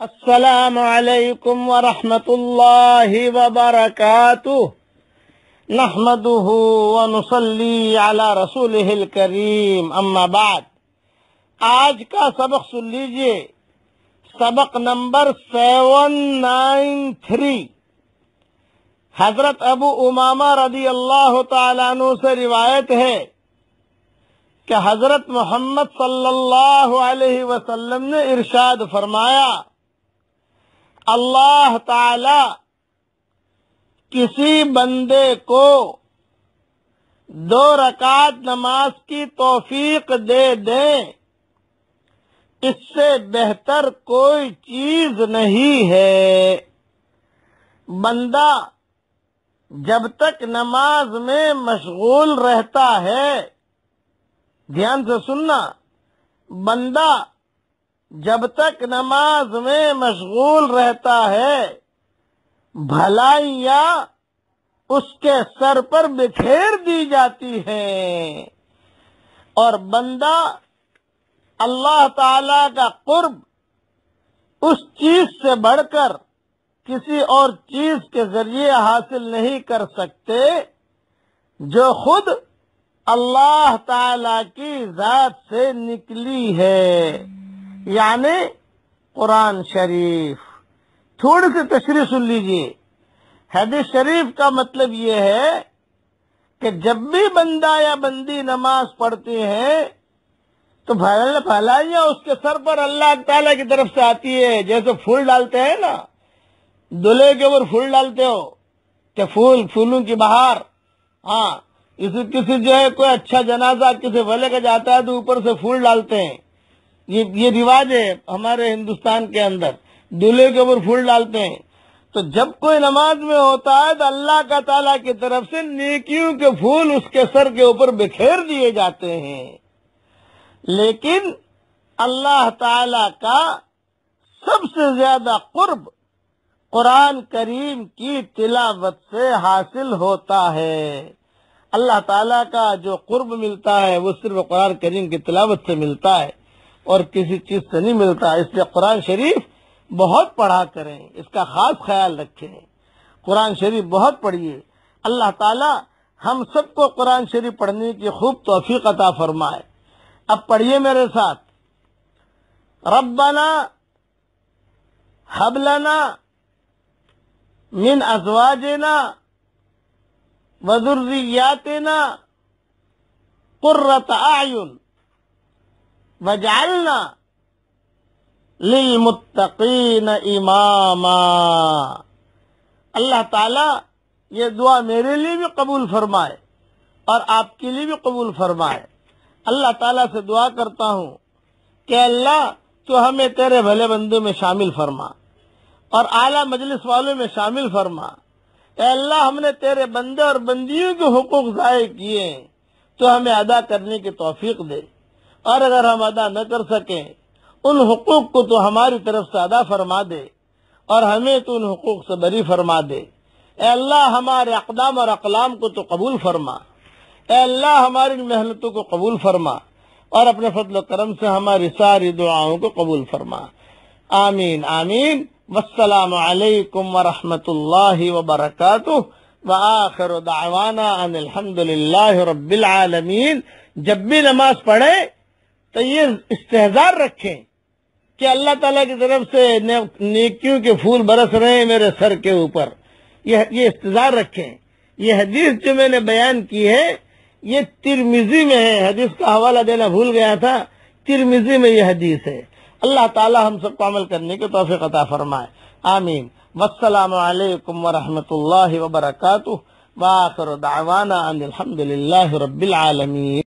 السلام علیکم ورحمۃ اللہ وبرکاتہ۔ نحمده ونصلي على رسوله الكريم اما بعد۔ آج کا سبق سن لیجیے۔ سبق نمبر سیون نائن تھری۔ حضرت ابو امامہ رضی اللہ تعالیٰ عنہ سے روایت ہے کہ حضرت محمد صلی اللہ علیہ وسلم نے ارشاد فرمایا اللہ تعالی کسی بندے کو دو رکعت نماز کی توفیق دے دیں اس سے بہتر کوئی چیز نہیں ہے۔ بندہ جب تک نماز میں مشغول رہتا ہے، دھیان سے سننا، بندہ جب تک نماز میں مشغول رہتا ہے، بھلائیاں اس کے سر پر بکھیر دی جاتی ہیں۔ اور بندہ اللہ تعالی کا قرب اس چیز سے بڑھ کر کسی اور چیز کے ذریعے حاصل نہیں کر سکتے، جو خود اللہ تعالی کی ذات سے نکلی ہے۔ یعنی قرآن شریف۔ تھوڑی سی تشریح سن لیجیے۔ حدیث شریف کا مطلب یہ ہے کہ جب بھی بندہ یا بندی نماز پڑھتے ہیں تو بھلائیاں اس کے سر پر اللہ تعالیٰ کی طرف سے آتی ہے۔ جیسے پھول ڈالتے ہیں نا، دلہے کے اوپر پھول ڈالتے ہو کہ پھول پھولوں کی بہار۔ ہاں کسی جو ہے کوئی اچھا جنازہ کسی بھلے کا جاتا ہے تو اوپر سے پھول ڈالتے ہیں۔ یہ یہ رواج ہے ہمارے ہندوستان کے اندر۔ دلہے کے اوپر پھول ڈالتے ہیں۔ تو جب کوئی نماز میں ہوتا ہے تو اللہ کا تعالیٰ کی طرف سے نیکیوں کے پھول اس کے سر کے اوپر بکھیر دیے جاتے ہیں۔ لیکن اللہ تعالی کا سب سے زیادہ قرب قرآن کریم کی تلاوت سے حاصل ہوتا ہے۔ اللہ تعالیٰ کا جو قرب ملتا ہے وہ صرف قرآن کریم کی تلاوت سے ملتا ہے۔ اور کسی چیز سے نہیں ملتا، اس لیے قرآن شریف بہت پڑھا کریں، اس کا خاص خیال رکھیں۔ قرآن شریف بہت پڑھیے۔ اللہ تعالیٰ ہم سب کو قرآن شریف پڑھنے کی خوب توفیق عطا فرمائے۔ اب پڑھیے میرے ساتھ۔ ربنا حبلنا من ازواجنا وذرياتنا قرة اعين وجعلنا للمتقین اماما۔ اللہ تعالی یہ دعا میرے لیے بھی قبول فرمائے اور آپ کے لیے بھی قبول فرمائے۔ اللہ تعالیٰ سے دعا کرتا ہوں کہ اللہ تو ہمیں تیرے بھلے بندوں میں شامل فرما اور اعلیٰ مجلس والوں میں شامل فرما۔ اے اللہ، ہم نے تیرے بندے اور بندیوں کے حقوق ضائع کیے تو ہمیں ادا کرنے کی توفیق دے۔ اور اگر ہم ادا نہ کر سکیں، ان حقوق کو تو ہماری طرف سے ادا فرما دے اور ہمیں تو ان حقوق سے بری فرما دے۔ اے اللہ، ہمارے اقدام اور اقلام کو تو قبول فرما۔ اے اللہ، ہماری محنتوں کو قبول فرما اور اپنے فضل و کرم سے ہماری ساری دعاؤں کو قبول فرما۔ آمین آمین۔ والسلام علیکم ورحمۃ اللہ وبرکاتہ۔ وآخر دعوانا ان الحمد للہ رب العالمین۔ جب بھی نماز پڑھے تو یہ استحضار رکھیں کہ اللہ تعالیٰ کی طرف سے نیکیوں کے پھول برس رہے ہیں میرے سر کے اوپر۔ یہ استظار رکھیں۔ یہ حدیث جو میں نے بیان کی ہے، یہ ترمیزی میں ہے۔ حدیث کا حوالہ دینا بھول گیا تھا۔ ترمیزی میں یہ حدیث ہے۔ اللہ تعالی ہم سب کو عمل کرنے کے توفیق عطا فرمائے۔ آمین۔ والسلام علیکم ورحمۃ اللہ وبرکاتہ۔ دعوانا ان الحمد للہ رب العالمین۔